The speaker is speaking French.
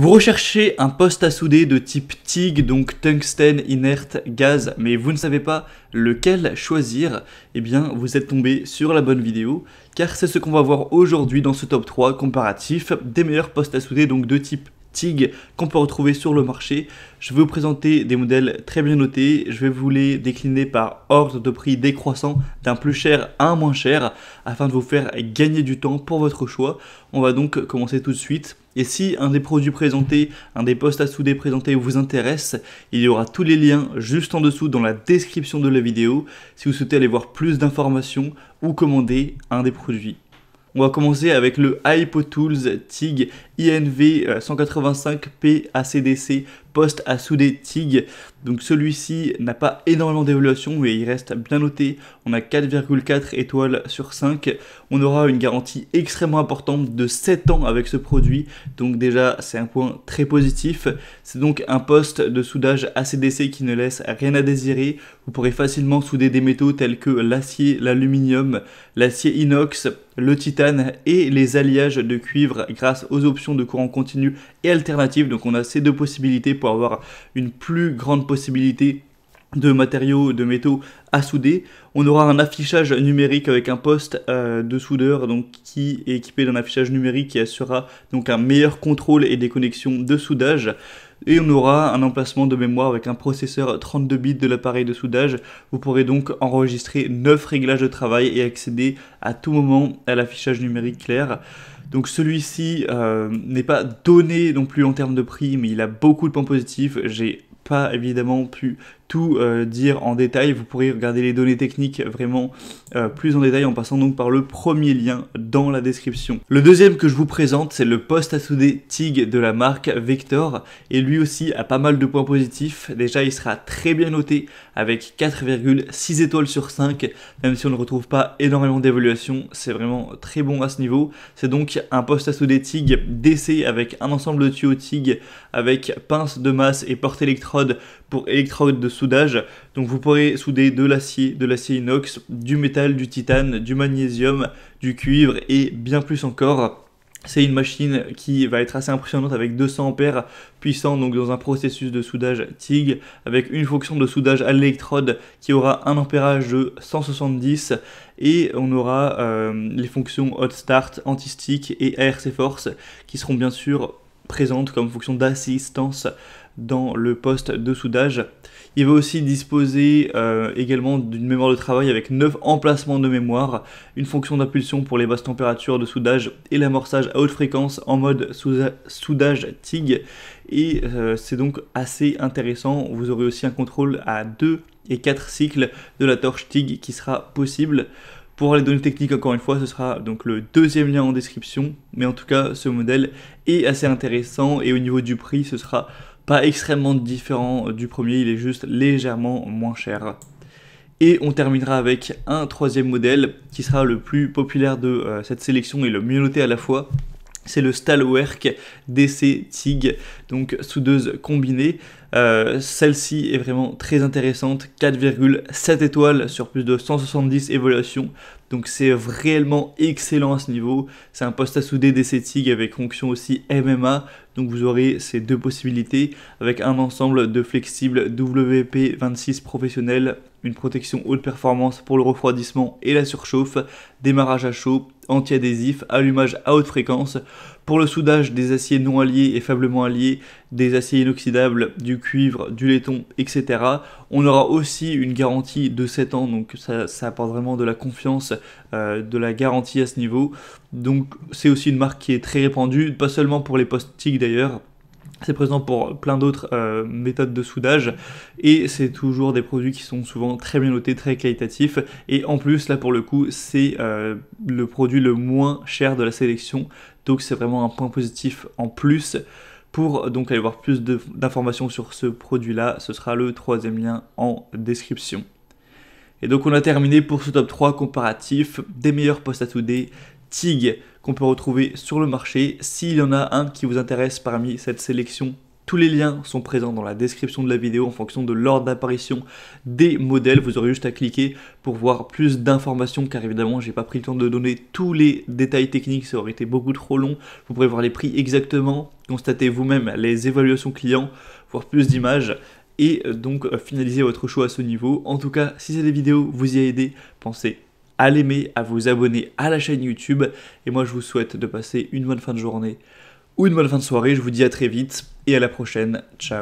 Vous recherchez un poste à souder de type TIG, donc tungstène inerte gaz, mais vous ne savez pas lequel choisir, eh bien vous êtes tombé sur la bonne vidéo, car c'est ce qu'on va voir aujourd'hui dans ce top 3 comparatif des meilleurs postes à souder donc de type TIG qu'on peut retrouver sur le marché. Je vais vous présenter des modèles très bien notés, je vais vous les décliner par ordre de prix décroissant d'un plus cher à un moins cher afin de vous faire gagner du temps pour votre choix. On va donc commencer tout de suite. Et si un des produits présentés, un des postes à souder présentés vous intéresse, il y aura tous les liens juste en dessous dans la description de la vidéo si vous souhaitez aller voir plus d'informations ou commander un des produits. On va commencer avec le HypoTools TIG INV 185P ACDC poste à souder TIG. Donc celui-ci n'a pas énormément d'évaluation mais il reste bien noté. On a 4,4 étoiles sur 5. On aura une garantie extrêmement importante de 7 ans avec ce produit. Donc déjà c'est un point très positif. C'est donc un poste de soudage ACDC qui ne laisse rien à désirer. Vous pourrez facilement souder des métaux tels que l'acier, l'aluminium, l'acier inox, le titane et les alliages de cuivre grâce aux options de courant continu et alternative. Donc on a ces deux possibilités pour avoir une plus grande possibilité de matériaux, de métaux à souder. On aura un affichage numérique avec un poste euh, de soudeur donc, qui est équipé d'un affichage numérique qui assurera donc un meilleur contrôle et des connexions de soudage. Et on aura un emplacement de mémoire avec un processeur 32 bits de l'appareil de soudage. Vous pourrez donc enregistrer 9 réglages de travail et accéder à tout moment à l'affichage numérique clair. Donc celui-ci euh, n'est pas donné non plus en termes de prix, mais il a beaucoup de points positifs. J'ai pas évidemment pu tout euh, dire en détail. Vous pourrez regarder les données techniques vraiment euh, plus en détail en passant donc par le premier lien dans la description. Le deuxième que je vous présente, c'est le poste à souder TIG de la marque Vector. Et lui aussi a pas mal de points positifs. Déjà, il sera très bien noté avec 4,6 étoiles sur 5. Même si on ne retrouve pas énormément d'évaluation, c'est vraiment très bon à ce niveau. C'est donc un poste à souder TIG DC avec un ensemble de tuyaux TIG avec pince de masse et porte électrode pour électrode de soudage. Donc vous pourrez souder de l'acier, de l'acier inox, du métal, du titane, du magnésium, du cuivre et bien plus encore. C'est une machine qui va être assez impressionnante avec 200 ampères puissant donc dans un processus de soudage TIG avec une fonction de soudage à l'électrode qui aura un ampérage de 170 et on aura euh, les fonctions hot start, anti-stick et ARC force qui seront bien sûr présentes comme fonction d'assistance dans le poste de soudage. Il va aussi disposer euh, également d'une mémoire de travail avec 9 emplacements de mémoire, une fonction d'impulsion pour les basses températures de soudage et l'amorçage à haute fréquence en mode soudage TIG. Et euh, c'est donc assez intéressant. Vous aurez aussi un contrôle à 2 et 4 cycles de la torche TIG qui sera possible. Pour les données techniques, encore une fois, ce sera donc le deuxième lien en description. Mais en tout cas, ce modèle est assez intéressant et au niveau du prix, ce sera pas extrêmement différent du premier, il est juste légèrement moins cher. Et on terminera avec un troisième modèle qui sera le plus populaire de euh, cette sélection et le mieux noté à la fois. C'est le Stalwerk DC TIG, donc soudeuse combinée. Euh, celle-ci est vraiment très intéressante, 4,7 étoiles sur plus de 170 évaluations. Donc c'est réellement excellent à ce niveau. C'est un poste à souder DC TIG avec fonction aussi MMA. Donc vous aurez ces deux possibilités avec un ensemble de flexibles WP26 professionnels, une protection haute performance pour le refroidissement et la surchauffe, démarrage à chaud, anti-adhésif, allumage à haute fréquence, pour le soudage des aciers non alliés et faiblement alliés, des aciers inoxydables, du cuivre, du laiton, etc. On aura aussi une garantie de 7 ans, donc ça, apporte vraiment de la confiance, euh, de la garantie à ce niveau. Donc c'est aussi une marque qui est très répandue, pas seulement pour les post TIG d'ailleurs, c'est présent pour plein d'autres euh, méthodes de soudage et c'est toujours des produits qui sont souvent très bien notés, très qualitatifs et en plus là pour le coup c'est euh, le produit le moins cher de la sélection donc c'est vraiment un point positif en plus. Pour donc aller voir plus d'informations sur ce produit là, ce sera le troisième lien en description. Et donc on a terminé pour ce top 3 comparatif des meilleurs post à souder TIG qu'on peut retrouver sur le marché. S'il y en a un qui vous intéresse parmi cette sélection Tous les liens sont présents dans la description de la vidéo en fonction de l'ordre d'apparition des modèles. Vous aurez juste à cliquer pour voir plus d'informations car évidemment j'ai pas pris le temps de donner tous les détails techniques, ça aurait été beaucoup trop long. Vous pourrez voir les prix exactement, constater vous-même les évaluations clients, voir plus d'images et euh, donc euh, finaliser votre choix à ce niveau. En tout cas, si cette vidéo vous y a aidé, pensez à l'aimer, à vous abonner à la chaîne YouTube et moi je vous souhaite de passer une bonne fin de journée ou une bonne fin de soirée. Je vous dis à très vite et à la prochaine. Ciao